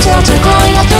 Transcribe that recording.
ちゃちゃ恋だ